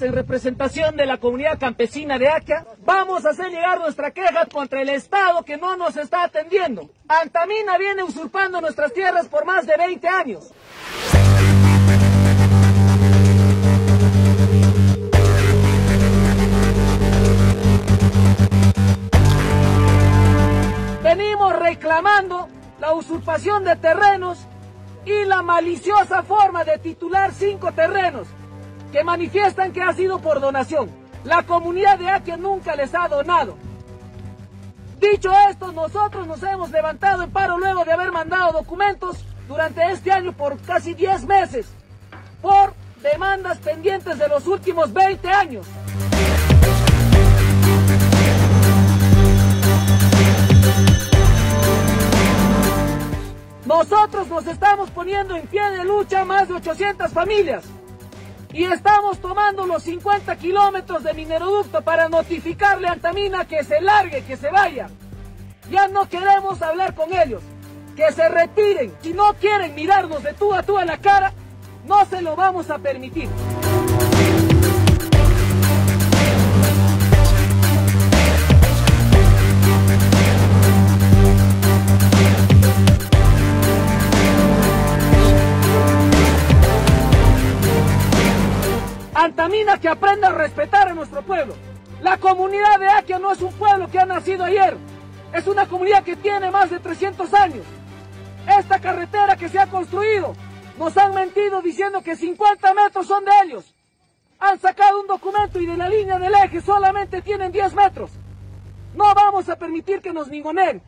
En representación de la comunidad campesina de Akia, vamos a hacer llegar nuestra queja contra el Estado que no nos está atendiendo. Antamina viene usurpando nuestras tierras por más de 20 años. Venimos reclamando la usurpación de terrenos y la maliciosa forma de titular cinco terrenos que manifiestan que ha sido por donación. La comunidad de Akia nunca les ha donado. Dicho esto, nosotros nos hemos levantado en paro luego de haber mandado documentos durante este año por casi 10 meses por demandas pendientes de los últimos 20 años. Nosotros nos estamos poniendo en pie de lucha más de 800 familias y estamos tomando los 50 kilómetros de mineroducto para notificarle a Antamina que se largue, que se vaya. Ya no queremos hablar con ellos, que se retiren. Si no quieren mirarnos de tú a tú a la cara, no se lo vamos a permitir. Antamina que aprenda a respetar a nuestro pueblo. La comunidad de Aquia no es un pueblo que ha nacido ayer, es una comunidad que tiene más de 300 años. Esta carretera que se ha construido, nos han mentido diciendo que 50 metros son de ellos. Han sacado un documento y de la línea del eje solamente tienen 10 metros. No vamos a permitir que nos ninguneen.